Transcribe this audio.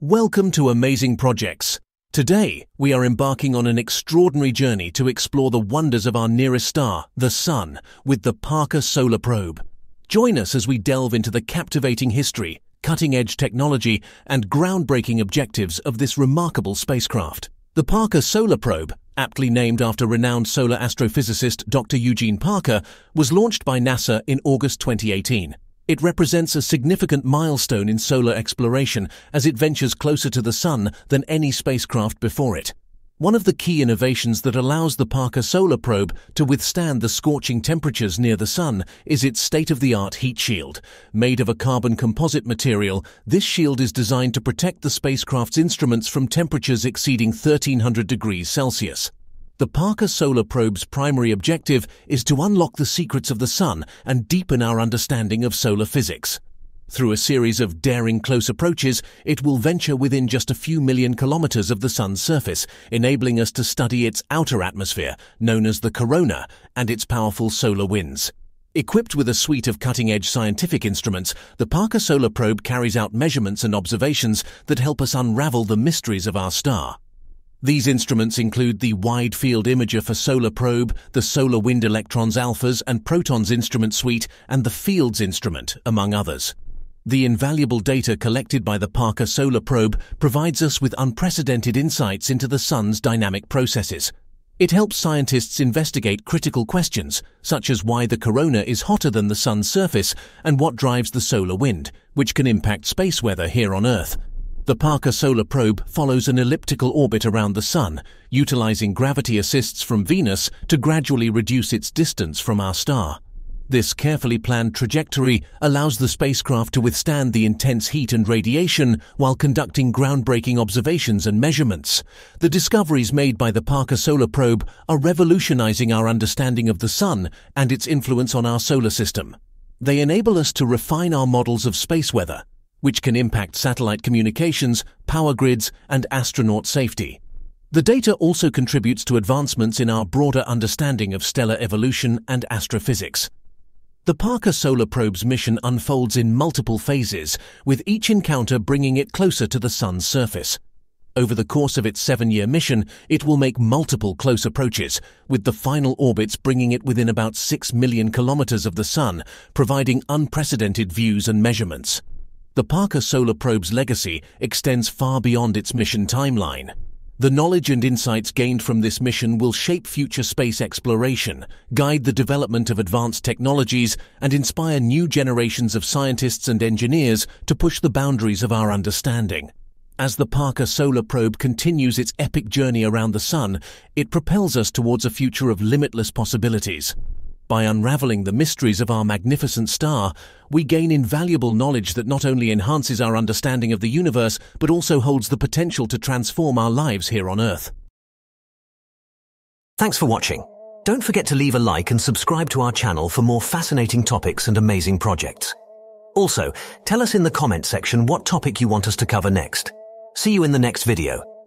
Welcome to Amazing Projects. Today, we are embarking on an extraordinary journey to explore the wonders of our nearest star, the Sun, with the Parker Solar Probe. Join us as we delve into the captivating history, cutting-edge technology, and groundbreaking objectives of this remarkable spacecraft. The Parker Solar Probe, aptly named after renowned solar astrophysicist Dr. Eugene Parker, was launched by NASA in August 2018. It represents a significant milestone in solar exploration as it ventures closer to the Sun than any spacecraft before it. One of the key innovations that allows the Parker Solar Probe to withstand the scorching temperatures near the Sun is its state-of-the-art heat shield. Made of a carbon composite material, this shield is designed to protect the spacecraft's instruments from temperatures exceeding 1300 degrees Celsius. The Parker Solar Probe's primary objective is to unlock the secrets of the Sun and deepen our understanding of solar physics. Through a series of daring close approaches, it will venture within just a few million kilometers of the Sun's surface, enabling us to study its outer atmosphere, known as the corona, and its powerful solar winds. Equipped with a suite of cutting-edge scientific instruments, the Parker Solar Probe carries out measurements and observations that help us unravel the mysteries of our star. These instruments include the Wide Field Imager for Solar Probe, the Solar Wind Electrons Alphas and Protons instrument suite, and the Fields instrument, among others. The invaluable data collected by the Parker Solar Probe provides us with unprecedented insights into the Sun's dynamic processes. It helps scientists investigate critical questions, such as why the corona is hotter than the Sun's surface and what drives the solar wind, which can impact space weather here on Earth. The Parker Solar Probe follows an elliptical orbit around the Sun, utilizing gravity assists from Venus to gradually reduce its distance from our star. This carefully planned trajectory allows the spacecraft to withstand the intense heat and radiation while conducting groundbreaking observations and measurements. The discoveries made by the Parker Solar Probe are revolutionizing our understanding of the Sun and its influence on our solar system. They enable us to refine our models of space weather, which can impact satellite communications, power grids, and astronaut safety. The data also contributes to advancements in our broader understanding of stellar evolution and astrophysics. The Parker Solar Probe's mission unfolds in multiple phases, with each encounter bringing it closer to the Sun's surface. Over the course of its seven-year mission, it will make multiple close approaches, with the final orbits bringing it within about 6 million kilometers of the Sun, providing unprecedented views and measurements. The Parker Solar Probe's legacy extends far beyond its mission timeline. The knowledge and insights gained from this mission will shape future space exploration, guide the development of advanced technologies, and inspire new generations of scientists and engineers to push the boundaries of our understanding. As the Parker Solar Probe continues its epic journey around the Sun, it propels us towards a future of limitless possibilities. By unraveling the mysteries of our magnificent star, we gain invaluable knowledge that not only enhances our understanding of the universe, but also holds the potential to transform our lives here on Earth. Thanks for watching. Don't forget to leave a like and subscribe to our channel for more fascinating topics and amazing projects. Also, tell us in the comment section what topic you want us to cover next. See you in the next video.